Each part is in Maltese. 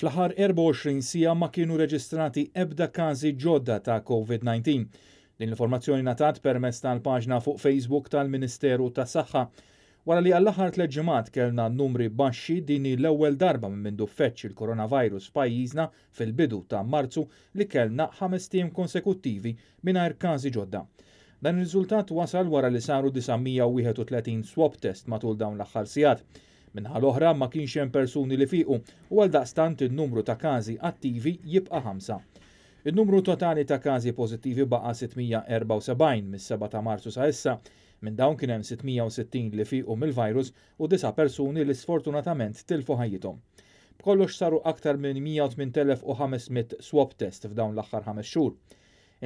Fl-aħħar 24 siegħa ma kienu reġistrati ebda każi ġodda ta' Covid-19. Din l-informazzjoni ngħatat permezz tal-paġna fuq Facebook tal-Ministeru tas-Saħħa. Wara li għall-aħħar tliet ġimgħat kellna numri baxxi, din hi l-ewwel darba minn mindu feġġ il-coronavirus f'pajjiżna fil-bidu ta' Marzu li kellna ħamest ijiem konsekuttivi mingħajr każi ġodda. Dan ir-riżultat wasal wara li saru 931 swab test matul dawn l-aħħar sigħat. Min-naħa l-oħra, ma kienx hemm persuni li fiequ u għaldaqstant in-numru ta' każi attivi jibqa' ħamsa. In-numru totali ta' każi pożittivi baqa' 674 mis-seba' ta' Marzu sa issa. Minn dawn kien hemm 660 li fiequ mill-virus u disa' persuni li sfortunatament tilfu ħajjithom. B'kollox saru aktar minn 108,500 swab test f'dawn l-aħħar ħames xhur.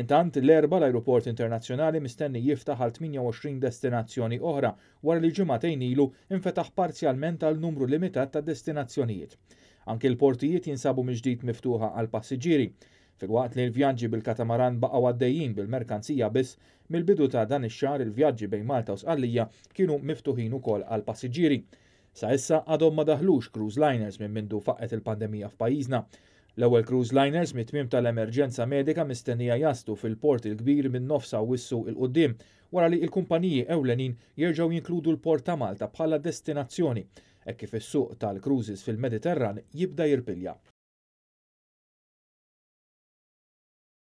Intant, l-Erbgħa l-ajruport internazzjonali mistenni jiftaħ għal 28 destinazzjoni oħra wara li ġimagħtejn ilu infetaħ parzjalment għal numru limitat ta' destinazzjonijiet. Anki l-portijiet jinsabu mill-ġdid miftuħa għall-passiġġieri. Filwaqt li l-vjaġġi bil-katamaran baqgħu għaddejjin bil-merkanzija biss, mill-bidu ta' dan ix-xahar il-vjaġġi bejn Malta u Sqallija kienu miftuħin ukoll għall-passiġġieri. Sa issa għadhom ma daħlux cruise liners minn mindu faqqgħet il-pandemija f'pajjiżna. L-ewwel cruise liners mit-tmiem tal-emerġenza medika mistennija jaslu fil-Port il-Kbir minn nofs Awwissu 'il quddiem, wara li l-kumpaniji ewlenin jerġgħu jinkludu l-port ta' Malta bħala destinazzjoni, hekk kif is-suq tal-cruises fil-Mediterran jibda jirpilja.